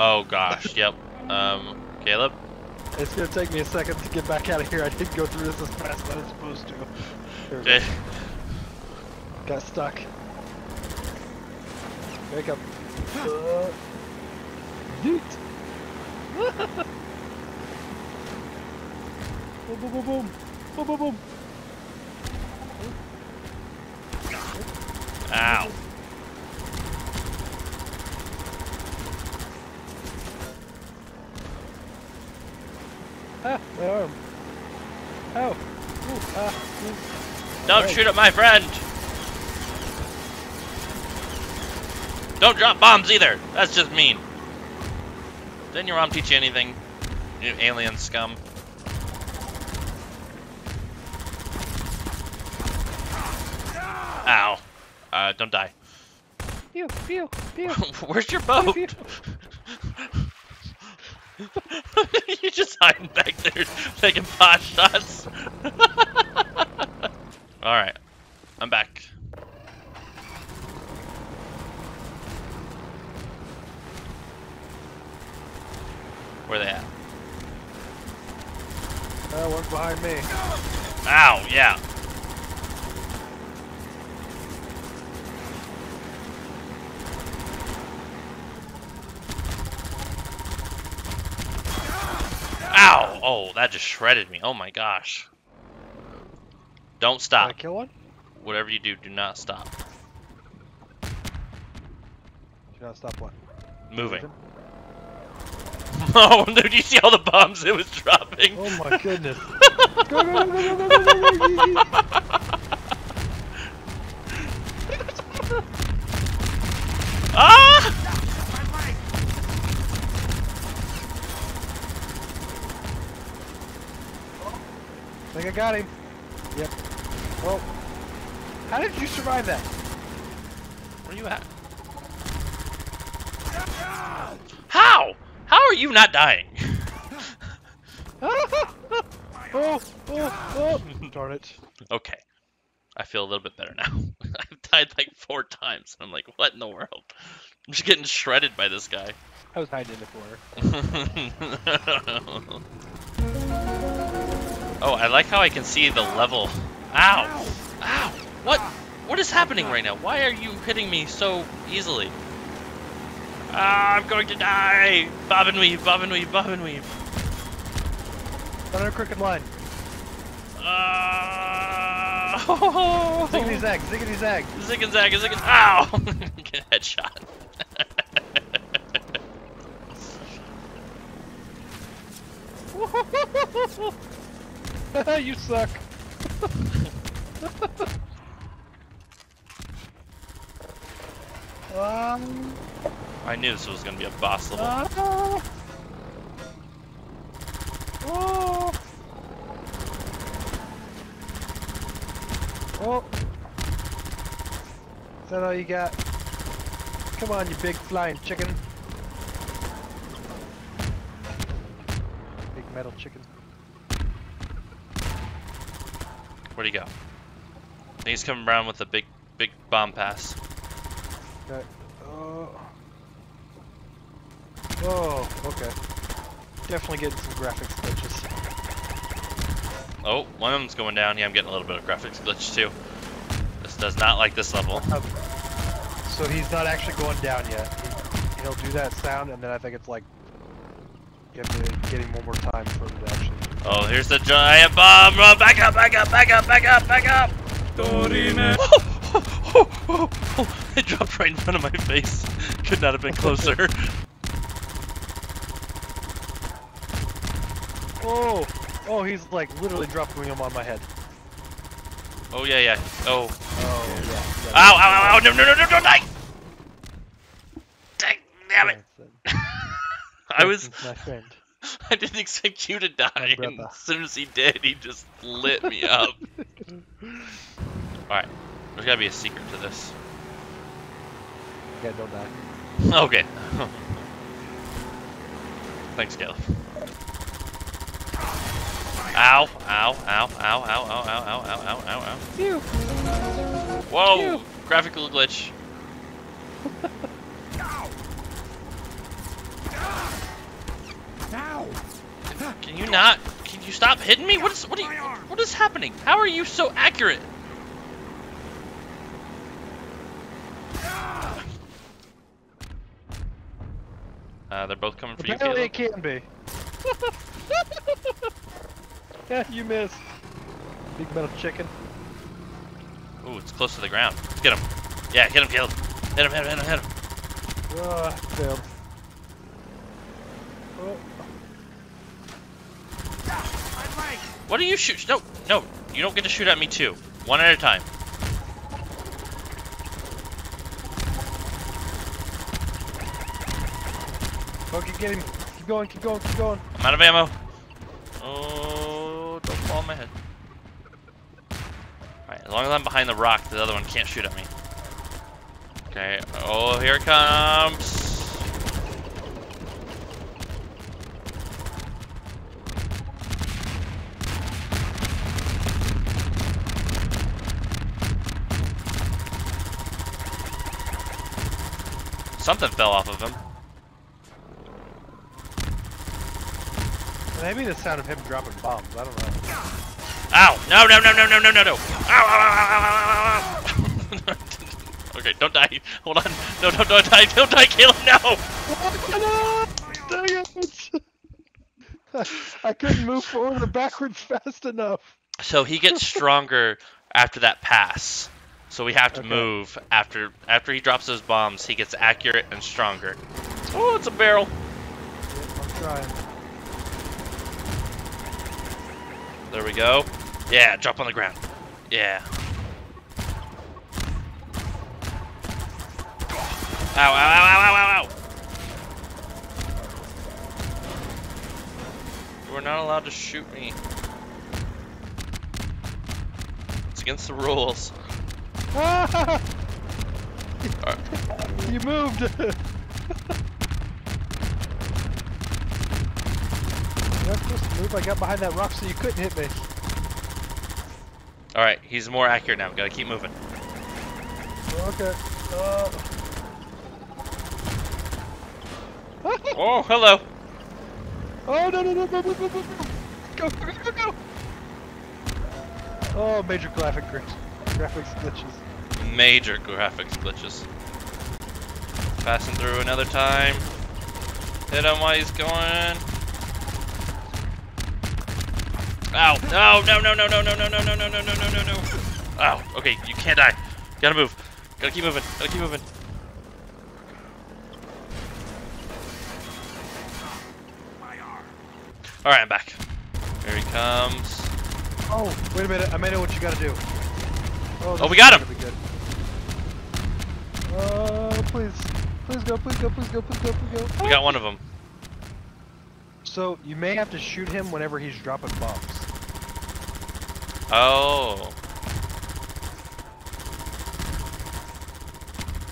Oh gosh, yep. Um, Caleb? It's gonna take me a second to get back out of here. I didn't go through this as fast as I was supposed to. There go. Okay. Got stuck. Wake up. Uh, yeet. boom, boom, boom, boom. Boom, boom, boom. Ow. Ah, my arm. Ow. Ooh, ah. Don't Alright. shoot at my friend! Don't drop bombs either! That's just mean. Didn't your mom teach you anything? You alien scum. Ow. Uh, don't die. Pew, pew, pew. Where's your boat? Pew. you just hiding back there taking pot shots. Alright. I'm back. Where they at? Uh, one's behind me. Ow, yeah. Ow! Oh, that just shredded me. Oh my gosh. Don't stop. Did I kill one? Whatever you do, do not stop. Should I stop one? Moving. Oh, dude, you see all the bombs it was dropping? Oh my goodness. go, go, go, go, go, go, go, go, go, go. Ah! I think I got him. Yep. Well, how did you survive that? Where are you at? How? How are you not dying? oh, oh, oh. Darn it. Okay. I feel a little bit better now. I've died like four times. and I'm like, what in the world? I'm just getting shredded by this guy. I was hiding in the corner. oh, I like how I can see the level. Ow! Ow! What? What is happening right now? Why are you hitting me so easily? Ah, I'm going to die! Bob and weave, bob and weave, bob and weave. On a crooked line. Ah! Ziggity zag, ziggity zag. Zig and zag, zig and ow! Get headshot. you suck. um, I knew this was gonna be a boss level. ah. Oh. Oh. Is that all you got? Come on, you big flying chicken. Big metal chicken. Where'd he go? I think he's coming around with a big, big bomb pass. Okay. Oh. Oh, okay. Definitely getting some graphics glitches. Oh, one of them's going down. Yeah, I'm getting a little bit of graphics glitch too. This does not like this level. Um, so he's not actually going down yet. He, he'll do that sound, and then I think it's like you have to get him one more time for him to actually. Oh, here's the giant bomb! Run, back up, back up, back up, back up, back up! it dropped right in front of my face. Could not have been closer. Oh, oh, he's like literally dropping him on my head. oh yeah, yeah. Oh. Oh yeah. Ow, ow, ow, ow! No, no, no, no, don't die! Dang, damn it! I was. my friend. I didn't expect you to die. And as soon as he did, he just lit me up. Alright. There's gotta be a secret to this. Yeah, don't die. Okay. Thanks, Caleb. Ow, ow, ow, ow, ow, ow, ow, ow, ow, ow, ow, ow. Phew. Whoa! Graphical glitch. Can you not? Can you stop hitting me? What is what are you, what is happening? How are you so accurate? Uh, they're both coming for you, Apparently it can be. yeah, you missed. Big metal chicken. Ooh, it's close to the ground. Get him. Yeah, get him, Caleb. Hit him, hit him, hit him, hit him. Oh, failed. Oh. What are you shoot? No, no, you don't get to shoot at me too. One at a time. Oh, keep getting, keep going, keep going, keep going. I'm out of ammo. Oh, don't fall on my head. Alright, as long as I'm behind the rock, the other one can't shoot at me. Okay, oh, here it comes. Something fell off of him. Maybe the sound of him dropping bombs. I don't know. Ow! No, no, no, no, no, no, no, no! Ow, ow, ow, ow, ow, ow, ow. okay, don't die. Hold on. No, no, don't die. Don't die, Caleb, no! Dang it! I couldn't move forward or backwards fast enough. So he gets stronger after that pass. So we have to Okay. move after after he drops those bombs. He gets accurate and stronger. Oh, it's a barrel. I'm trying. There we go. Yeah, drop on the ground. Yeah. Ow, ow, ow, ow, ow, ow, ow. You are not allowed to shoot me. It's against the rules. Ah! Alright. you moved. You're not supposed to move. I got behind that rock so you couldn't hit me. Alright, he's more accurate now. Gotta keep moving. Okay. Uh... Oh, hello. Oh no no no no no no no! no. Go go go go! Oh, major graphic glitch, graphics glitches. Major graphics glitches. Passing through another time. Hit him while he's going. Ow! No! No! No! No! No! No! No! No! No! No! No! No! No! No! Ow! Okay, you can't die. Gotta move. Gotta keep moving. Gotta keep moving. All right, I'm back. Here he comes. Oh, wait a minute! I may know what you gotta do. Oh, this we got him. gonna be good. Uh, please, please go, please go, please go, please go, please go. We got one of them. So you may have to shoot him whenever he's dropping bombs. Oh.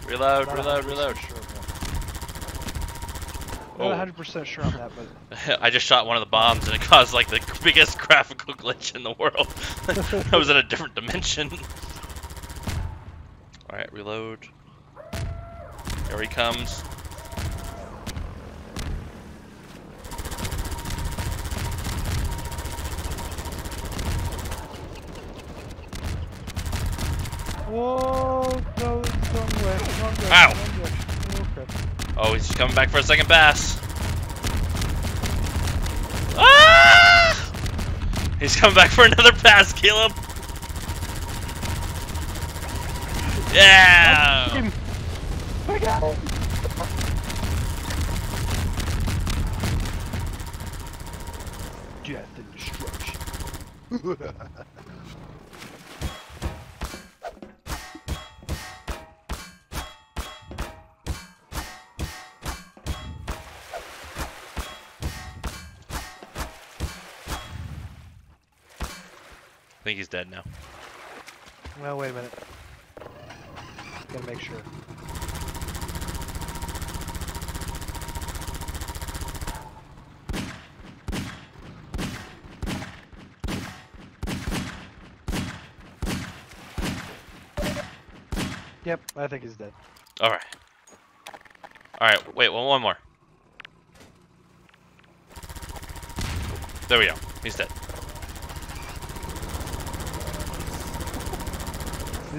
Reload, reload, 100% reload. Sure. Oh. Not 100% sure on that, but I just shot one of the bombs and it caused like the biggest graphical glitch in the world. I was in a different dimension. Alright, reload. Here he comes. whoa, no, it's wrong way, wrong way, Ow. wrong direction. Okay. Oh, he's coming back for a second pass. Ah! He's coming back for another pass, Caleb. Yeah. Him. I got it. Death and destruction. I think he's dead now. well, wait a minute. Gotta make sure. Yep, I think he's dead. All right. All right. Wait. One, one more. There we go. He's dead.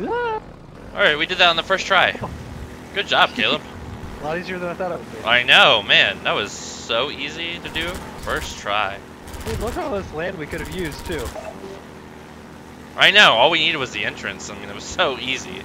Ah, Alright, we did that on the first try. Good job, Caleb. A lot easier than I thought it would be. I know, man. That was so easy to do. First try. Dude, look at all this land we could have used too. I know. All we needed was the entrance. I mean, it was so easy.